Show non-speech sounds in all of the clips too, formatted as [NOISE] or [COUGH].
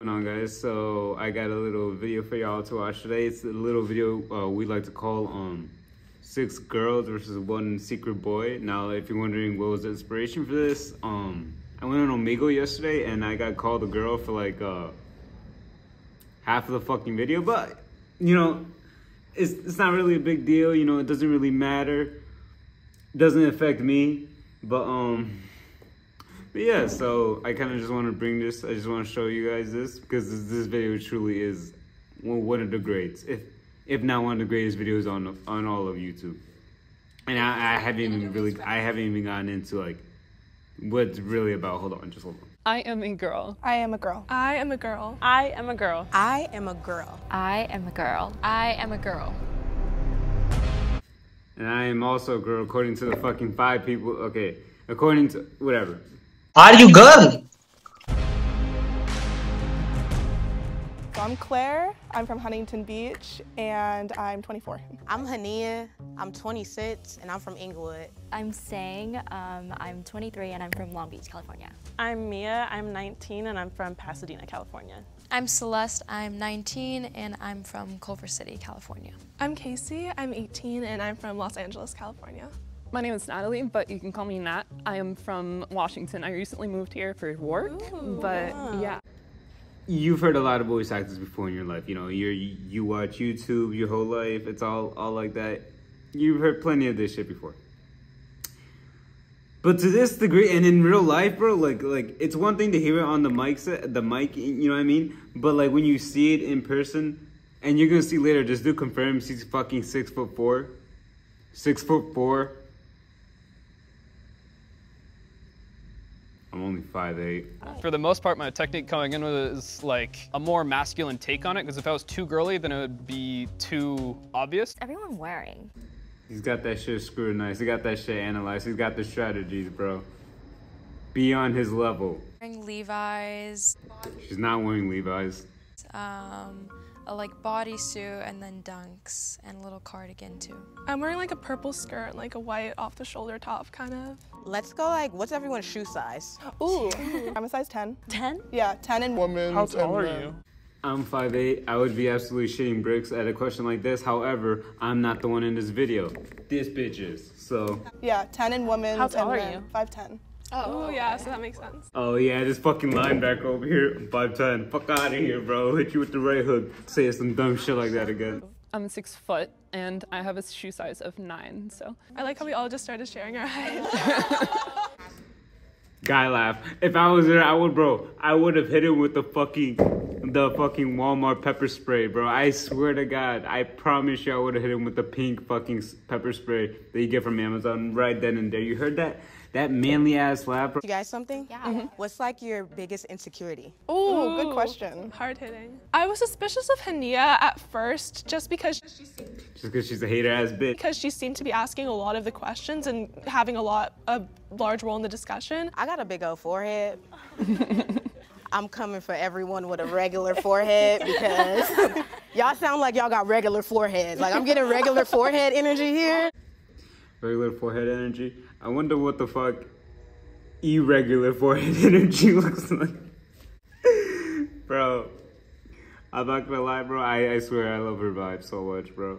going on guys? So i got a little video for y'all to watch today. It's a little video uh, we like to call um six girls versus one secret boy. Now if you're wondering what was the inspiration for this um i went on omegle yesterday and i got called a girl for like uh half of the fucking video but you know it's it's not really a big deal you know it doesn't really matter. It doesn't affect me but um but yeah, so I kind of just want to bring this. I just want to show you guys this because this, this video truly is one of the greats, if if not one of the greatest videos on on all of YouTube. And I, I haven't even really, I haven't even gotten into like what's really about. Hold on, just hold on. I am a girl. I am a girl. I am a girl. I am a girl. I am a girl. I am a girl. I am a girl. And I am also a girl according to the fucking five people. Okay, according to whatever. Are you girl? So I'm Claire. I'm from Huntington Beach and I'm 24. I'm Hania. I'm 26 and I'm from Inglewood. I'm Sang. Um, I'm 23 and I'm from Long Beach, California. I'm Mia. I'm 19 and I'm from Pasadena, California. I'm Celeste. I'm 19 and I'm from Culver City, California. I'm Casey. I'm 18 and I'm from Los Angeles, California. My name is Natalie, but you can call me Nat. I am from Washington. I recently moved here for work, Ooh, but wow. yeah. You've heard a lot of voice actors before in your life. You know, you you watch YouTube your whole life. It's all all like that. You've heard plenty of this shit before. But to this degree, and in real life, bro, like like it's one thing to hear it on the mic set, the mic, you know what I mean? But like when you see it in person, and you're gonna see later, this dude confirms he's fucking six foot four, six foot four, I'm only 5'8". For the most part, my technique coming in was like a more masculine take on it, because if I was too girly, then it would be too obvious. Everyone wearing? He's got that shit scrutinized. He got that shit analyzed. He's got the strategies, bro. Be on his level. Wearing Levi's. She's not wearing Levi's. Um, a like bodysuit and then dunks and a little cardigan too. I'm wearing like a purple skirt, like a white off the shoulder top kind of. Let's go like, what's everyone's shoe size? [GASPS] Ooh, I'm a size 10. 10? Yeah, 10 and women. How tall are you? I'm 5'8". I would be absolutely shitting bricks at a question like this. However, I'm not the one in this video. This bitch is, so. Yeah, 10 in women. How tall are you? 5'10". Oh, Ooh, yeah, so that makes sense. Oh, yeah, this fucking linebacker over here, 5'10". Fuck out of here, bro. Hit you with the right hook. Say some dumb shit like that again. I'm six foot and I have a shoe size of nine, so. I like how we all just started sharing our height. [LAUGHS] Guy laugh. If I was there, I would, bro. I would have hit him with the fucking, the fucking Walmart pepper spray, bro. I swear to God, I promise you, I would have hit him with the pink fucking pepper spray that you get from Amazon right then and there. You heard that? That manly ass laugh. You guys something? Yeah. Mm -hmm. What's like your biggest insecurity? Ooh, good question. Hard hitting. I was suspicious of Hania at first just because she seemed just because she's a hater ass bitch. Because she seemed to be asking a lot of the questions and having a lot a large role in the discussion. I got a big old forehead. [LAUGHS] I'm coming for everyone with a regular forehead because [LAUGHS] y'all sound like y'all got regular forehead. Like I'm getting regular forehead energy here. Regular forehead energy. I wonder what the fuck irregular forehead [LAUGHS] energy [LAUGHS] looks like. bro, I'm not gonna lie, bro. I, I swear I love her vibe so much, bro.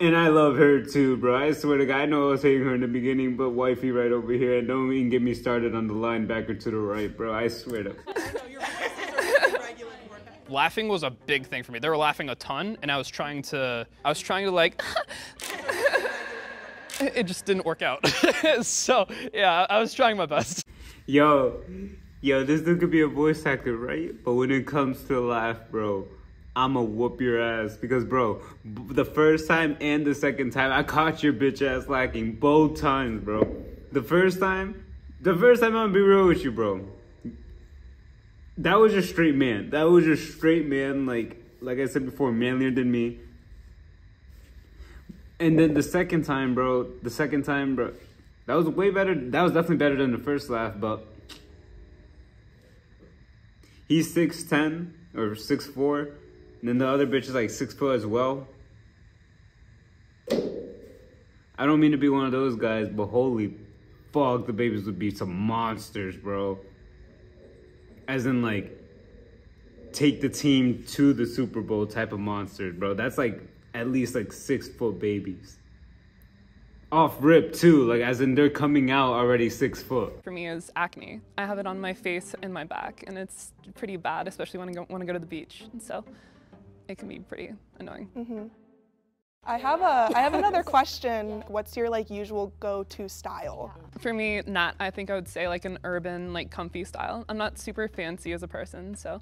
And I love her too, bro. I swear to God, I know I was hating her in the beginning, but wifey right over here, and don't even get me started on the linebacker to the right, bro. I swear to. [LAUGHS] Laughing was a big thing for me. They were laughing a ton, and I was trying to, I was trying to like. [LAUGHS] it just didn't work out. [LAUGHS] so yeah, I was trying my best. Yo, yo, this dude could be a voice actor, right? But when it comes to laugh, bro, I'ma whoop your ass because, bro, the first time and the second time I caught your bitch ass lacking both times, bro. The first time, the first time I'm gonna be real with you, bro. That was your straight man. That was your straight man, like like I said before, manlier than me. And then the second time, bro, the second time, bro, that was way better. That was definitely better than the first laugh, but he's 6'10 or 6'4. And then the other bitch is like 6 foot as well. I don't mean to be one of those guys, but holy fuck, the babies would be some monsters, bro. As in, like, take the team to the Super Bowl type of monsters, bro. That's like at least like six foot babies. Off rip too, like as in they're coming out already six foot. For me is acne. I have it on my face and my back and it's pretty bad, especially when I go, when I go to the beach. And so it can be pretty annoying. Mm-hmm. I have a I have another [LAUGHS] question. What's your like usual go-to style? For me, not. I think I would say like an urban, like comfy style. I'm not super fancy as a person, so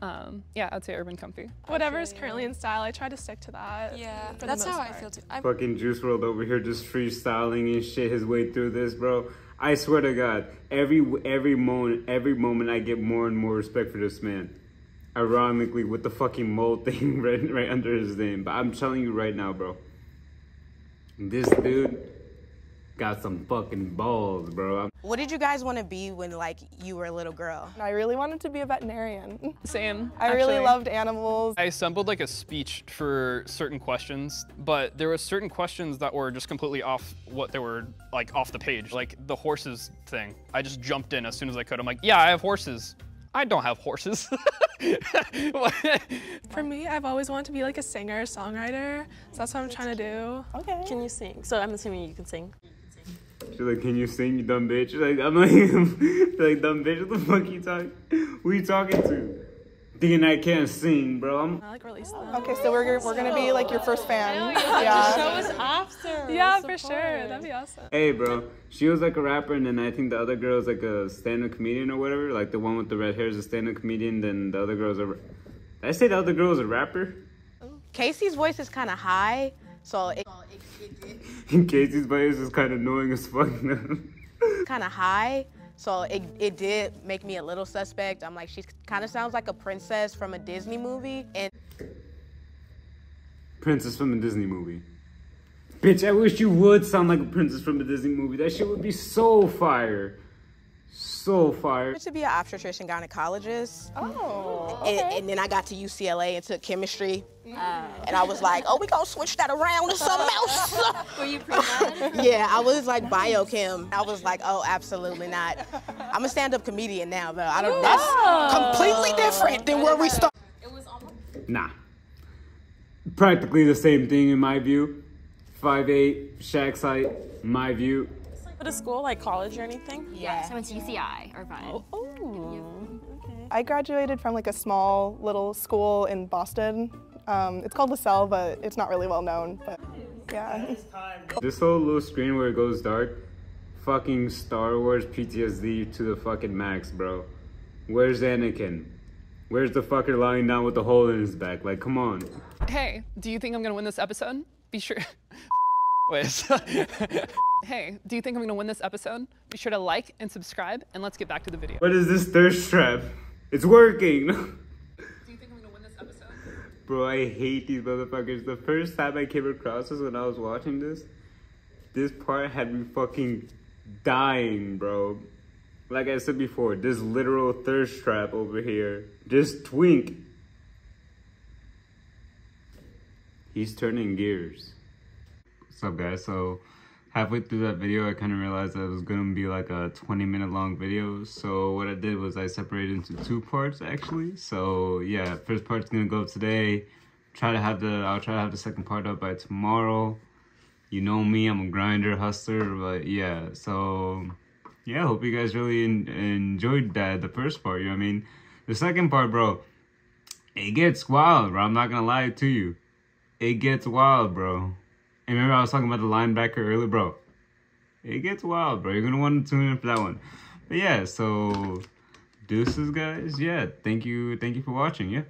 um, yeah, I'd say urban comfy. Whatever is currently in style, I try to stick to that. Yeah, for the that's how most I feel too. I'm, Fucking Juice WRLD over here just freestyling and shit his way through this, bro. I swear to God, every every moment, every moment, I get more and more respect for this man. Ironically, with the fucking mole [LAUGHS] thing right, right under his name, but I'm telling you right now, bro. This dude got some fucking balls, bro. What did you guys want to be when like you were a little girl? I really wanted to be a veterinarian. [LAUGHS] Same. I really loved animals. I assembled like a speech for certain questions, but there were certain questions that were just completely off what they were like off the page. Like the horses thing. I just jumped in as soon as I could. I'm like, yeah, I have horses. I don't have horses. [LAUGHS] For me, I've always wanted to be like a singer, songwriter. So that's what I'm trying to do. Okay. Can you sing? So I'm assuming you can sing. She's like, can you sing, you dumb bitch? Like, I'm like, [LAUGHS] like, dumb bitch, what the fuck you talking? Who you talking to? Thinking I can't sing, bro. I'm I like release them. Okay, so we're we're gonna be like your first fan. Yeah. us after. Yeah, for sure. That'd be awesome. Hey, bro. She was like a rapper, and then I think the other girl is like a stand-up comedian or whatever. Like the one with the red hair is a stand-up comedian. Then the other girl's a. Did I say the other girl is a rapper? Casey's voice is kind of high, so it, [LAUGHS] Casey's voice is kind of annoying as fuck. kind of high. So it, it did make me a little suspect. I'm like, she kind of sounds like a princess from a Disney movie. And princess from a Disney movie. Bitch, I wish you would sound like a princess from a Disney movie. That shit would be so fire. So fire. to be an obstetrician gynecologist. Oh. And, Okay. and then I got to UCLA and took chemistry. Mm. And I was like, oh, we gonna switch that around to something [LAUGHS] else. [LAUGHS] Were you pre-med? yeah, I was like biochem. I was like, oh, absolutely not. I'm a stand-up comedian now, though. I don't. That's oh. completely different than where we started. Nah. Practically the same thing in my view. 5'8, Shaq height, my view. Go to school, like college or anything? Yes, I went to UCI, Irvine. I graduated from like a small little school in Boston. Um, it's called LaSalle, but it's not really well known. But yeah. This whole little screen where it goes dark, fucking Star Wars PTSD to the fucking max, bro. Where's Anakin? Where's the fucker lying down with the hole in his back? Like, come on. Hey, do you think I'm gonna win this episode? Be sure. [LAUGHS] Wait. [LAUGHS] Hey, do you think I'm gonna win this episode? Be sure to like and subscribe, and let's get back to the video. What is this thirst trap? It's working. [LAUGHS] Do you think I'm gonna win this episode? Bro, I hate these motherfuckers. The first time I came across this when I was watching this, this part had me fucking dying, bro. Like I said before, this literal thirst trap over here. Just twink. He's turning gears. What's up, guys? So, halfway through that video, I kind of realized that it was gonna be like a 20 minute long video. So, what I did was I separated into two parts actually. So, yeah, first part's gonna go up today. Try to have the, I'll try to have the second part up by tomorrow. You know me, I'm a grinder, hustler, but yeah, so yeah, hope you guys really en- enjoyed that, the first part, you know I mean? The second part, bro, it gets wild, bro. I'm not gonna lie to you. It gets wild, bro. And remember I was talking about the linebacker earlier, bro. It gets wild, bro. You're gonna want to tune in for that one. But yeah, so deuces, guys. Yeah, thank you, thank you for watching. Yeah.